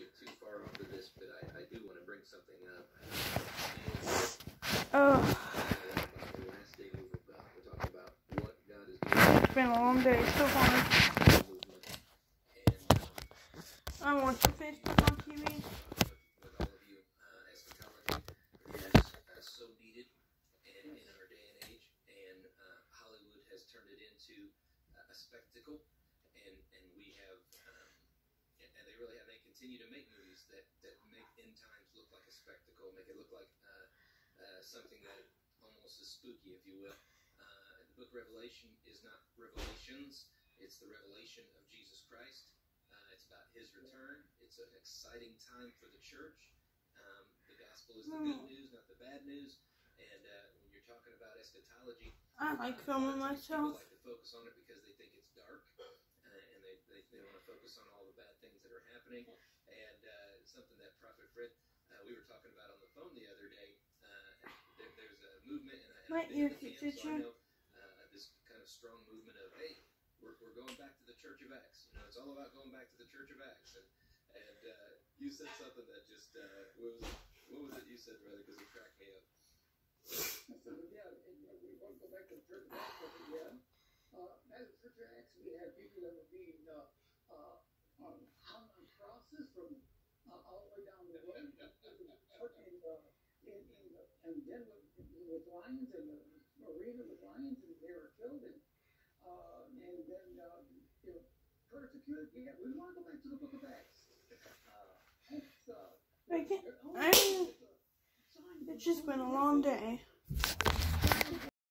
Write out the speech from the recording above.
shift too far off of this, but I, I do want to bring something up. Oh, And, uh, the last day move of God. We're talking about what God is doing it's been a long day so far. in the movement. And um, I watch Facebook on TV. Continue to make movies that that make end times look like a spectacle, make it look like uh, uh, something that almost is spooky, if you will. Uh, the book Revelation is not revelations; it's the revelation of Jesus Christ. Uh, it's about His return. It's an exciting time for the church. Um, the gospel is the good news, not the bad news. And uh, when you're talking about eschatology, I like uh, filming of times myself. People like to focus on it because they think it's dark, uh, and they, they, they want to focus on all the bad things that are happening. Something that Prophet Fred, uh, we were talking about on the phone the other day. Uh, there, there's a movement, and I, My ear camp, so I know uh, this kind of strong movement of hey, we're, we're going back to the Church of Acts. You know, it's all about going back to the Church of Acts. And and uh, you said something that just uh, what was it? What was it you said, brother? Because it cracked me up. I said, well, yeah, and, uh, we want to go back to the church of Acts. I said, yeah. Uh, at the church of Acts, we had people that were being uh, uh, um, hung on crosses from uh, all the way down the road. It was put in, uh, in, in the, and then with, with lions in the arena with lions, and they were killed. And, uh, and then, uh, you know, persecuted. Yeah, we want to go back to the book of Acts. Uh, Acts, uh, I can't- oh, I mean, it's It's just been a long day.